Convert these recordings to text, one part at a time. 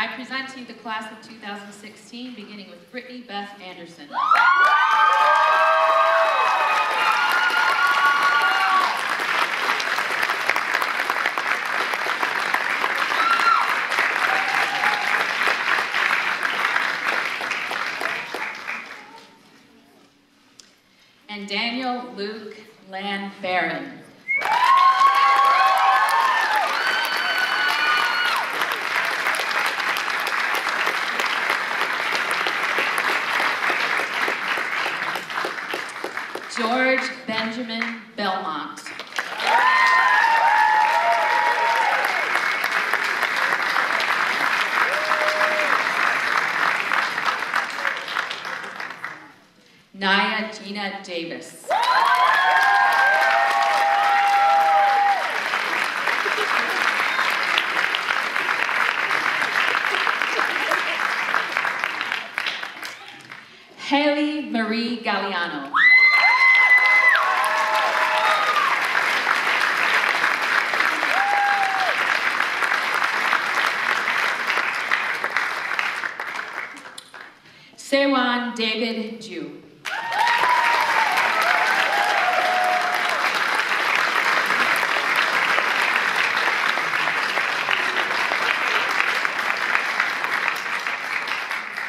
I present to you the class of 2016, beginning with Brittany Beth Anderson. and Daniel Luke Lan George Benjamin Belmont. Naya Gina Davis. Haley Marie Galliano. Sewan David Jew.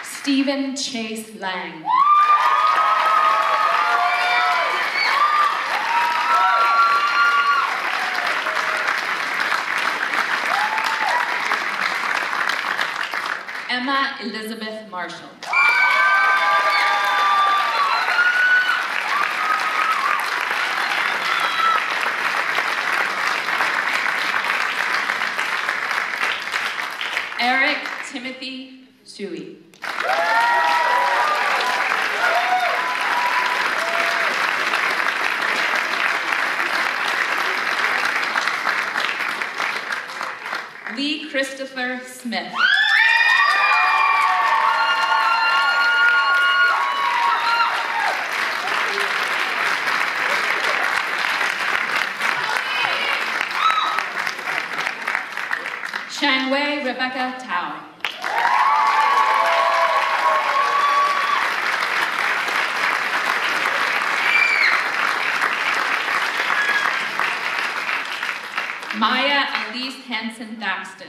Stephen Chase Lang. Emma Elizabeth Marshall. Eric Timothy Sui. Lee Christopher Smith. Changwei Rebecca Tao. Maya Elise Hansen Thaxton.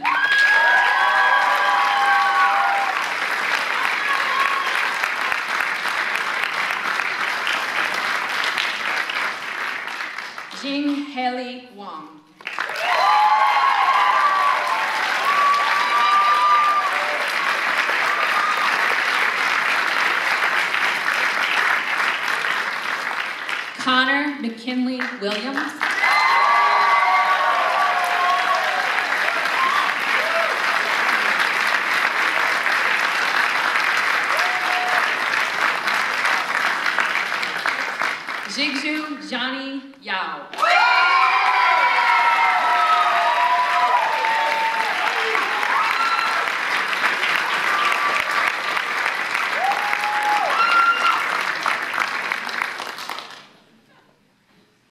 Jing Haley Wong. Connor McKinley Williams. Jigju Johnny Yao.